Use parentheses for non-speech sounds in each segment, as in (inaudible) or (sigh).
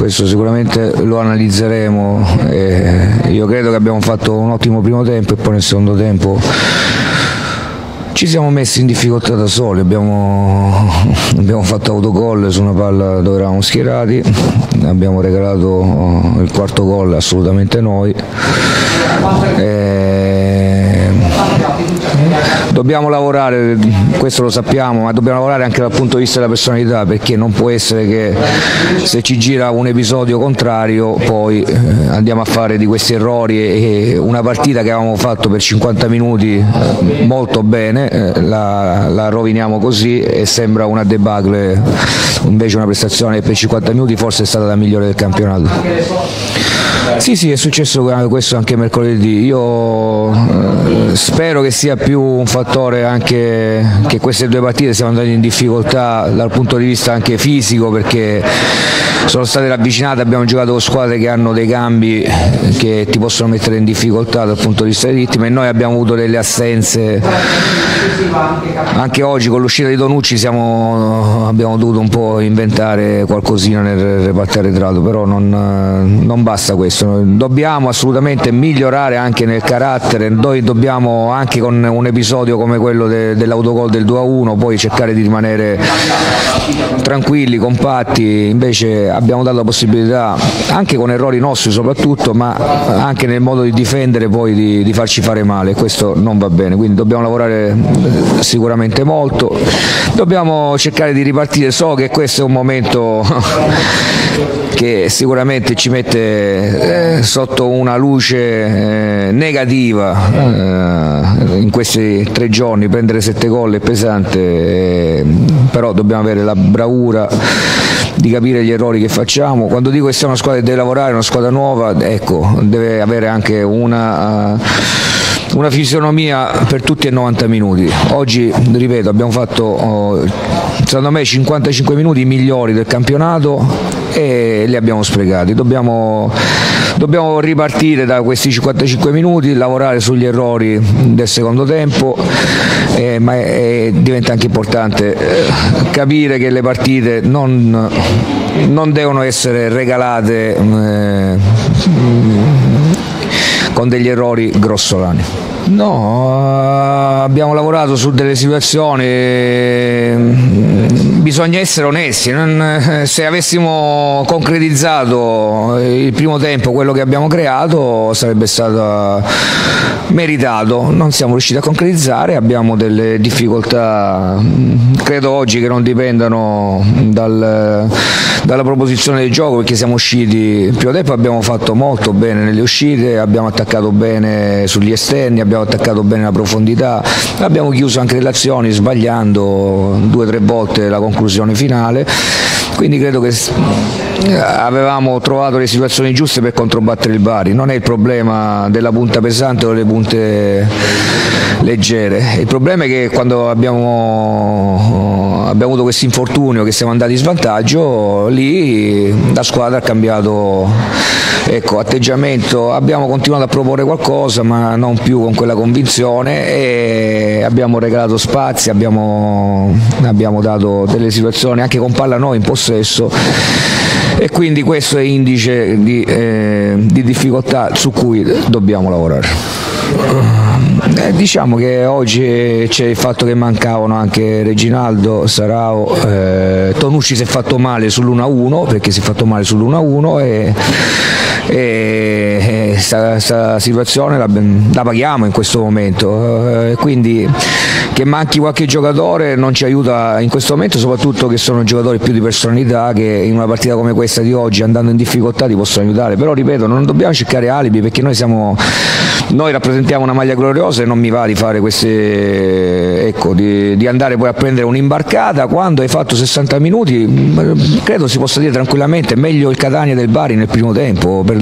questo sicuramente lo analizzeremo. io credo che abbiamo fatto un ottimo primo tempo e poi nel secondo tempo ci siamo messi in difficoltà da soli, abbiamo, abbiamo fatto autogol su una palla dove eravamo schierati, abbiamo regalato il quarto gol assolutamente noi. Dobbiamo lavorare, questo lo sappiamo, ma dobbiamo lavorare anche dal punto di vista della personalità perché non può essere che se ci gira un episodio contrario poi eh, andiamo a fare di questi errori e una partita che avevamo fatto per 50 minuti eh, molto bene eh, la, la roviniamo così e sembra una debacle invece una prestazione per 50 minuti forse è stata la migliore del campionato. Sì, sì, è successo questo anche mercoledì. Io eh, spero che sia più un fattore anche che queste due partite siamo andati in difficoltà dal punto di vista anche fisico perché sono state ravvicinate, abbiamo giocato con squadre che hanno dei cambi che ti possono mettere in difficoltà dal punto di vista dei ritmi e noi abbiamo avuto delle assenze anche oggi con l'uscita di Donucci siamo, abbiamo dovuto un po' inventare qualcosina nel reparto arretrato però non, non basta questo. Dobbiamo assolutamente migliorare anche nel carattere noi dobbiamo anche con un episodio come quello de, dell'autogol del 2-1 poi cercare di rimanere tranquilli, compatti. Invece abbiamo dato la possibilità, anche con errori nostri soprattutto, ma anche nel modo di difendere poi di, di farci fare male, questo non va bene, quindi dobbiamo lavorare eh, sicuramente molto, dobbiamo cercare di ripartire, so che questo è un momento (laughs) che sicuramente ci mette eh, sotto una luce eh, negativa eh, in questi tre giorni, prendere sette gol è pesante, eh, però dobbiamo avere la bravura di capire gli errori che facciamo. Quando dico che siamo una squadra che deve lavorare, una squadra nuova, ecco, deve avere anche una... Uh, una fisionomia per tutti e 90 minuti. Oggi, ripeto, abbiamo fatto oh, secondo me 55 minuti migliori del campionato e li abbiamo sprecati. Dobbiamo, dobbiamo ripartire da questi 55 minuti, lavorare sugli errori del secondo tempo eh, ma è, diventa anche importante eh, capire che le partite non, non devono essere regalate eh, con degli errori grossolani. No, abbiamo lavorato su delle situazioni, bisogna essere onesti, non, se avessimo concretizzato il primo tempo quello che abbiamo creato sarebbe stato meritato, non siamo riusciti a concretizzare, abbiamo delle difficoltà, credo oggi che non dipendano dal, dalla proposizione del gioco perché siamo usciti, il primo tempo abbiamo fatto molto bene nelle uscite, abbiamo attaccato bene sugli esterni, abbiamo attaccato bene la profondità, abbiamo chiuso anche le azioni sbagliando due o tre volte la conclusione finale, quindi credo che avevamo trovato le situazioni giuste per controbattere il Bari, non è il problema della punta pesante o delle punte leggere, il problema è che quando abbiamo, abbiamo avuto questo infortunio che siamo andati in svantaggio, lì la squadra ha cambiato ecco, atteggiamento, abbiamo continuato a proporre qualcosa ma non più con quella convinzione e abbiamo regalato spazi, abbiamo, abbiamo dato delle situazioni anche con palla noi in possesso e quindi questo è indice di, eh, di difficoltà su cui dobbiamo lavorare. Eh, diciamo che oggi c'è il fatto che mancavano anche Reginaldo, Sarao, eh, Tonucci si è fatto male sull'1-1 perché si è fatto male sull'1-1 e e questa situazione la, la, paghiamo in questo momento. Eh, quindi che manchi qualche giocatore non ci aiuta in questo momento soprattutto che sono giocatori più di personalità che in una partita come questa di oggi andando in difficoltà ti possono aiutare. Però ripeto non dobbiamo cercare alibi perché noi siamo noi rappresentiamo una maglia gloriosa e non mi va di fare queste ecco, di, di andare poi a prendere un'imbarcata. Quando hai fatto 60 minuti credo si possa dire tranquillamente meglio il Catania del Bari nel primo tempo per,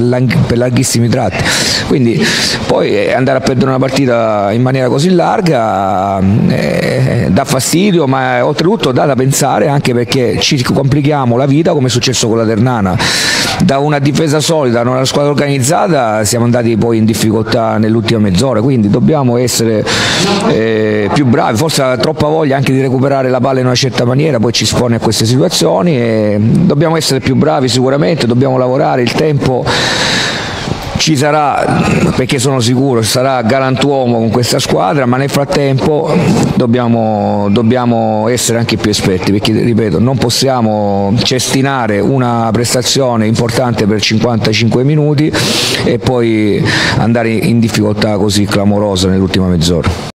per larghissimi tratti quindi poi andare a perdere una partita in maniera così larga eh, dà fastidio ma oltretutto dà da pensare anche perché ci complichiamo la vita come è successo con la Ternana. Da una difesa solida, da una squadra organizzata siamo andati poi in difficoltà nell'ultima mezz'ora, quindi dobbiamo essere eh, più bravi, forse ha troppa voglia anche di recuperare la palla in una certa maniera, poi ci espone a queste situazioni e dobbiamo essere più bravi sicuramente, dobbiamo lavorare, il tempo ci sarà, perché sono sicuro, sarà galantuomo con questa squadra, ma nel frattempo dobbiamo, dobbiamo essere anche più esperti, perché ripeto, non possiamo cestinare una prestazione importante per 55 minuti e poi andare in difficoltà così clamorosa nell'ultima mezz'ora.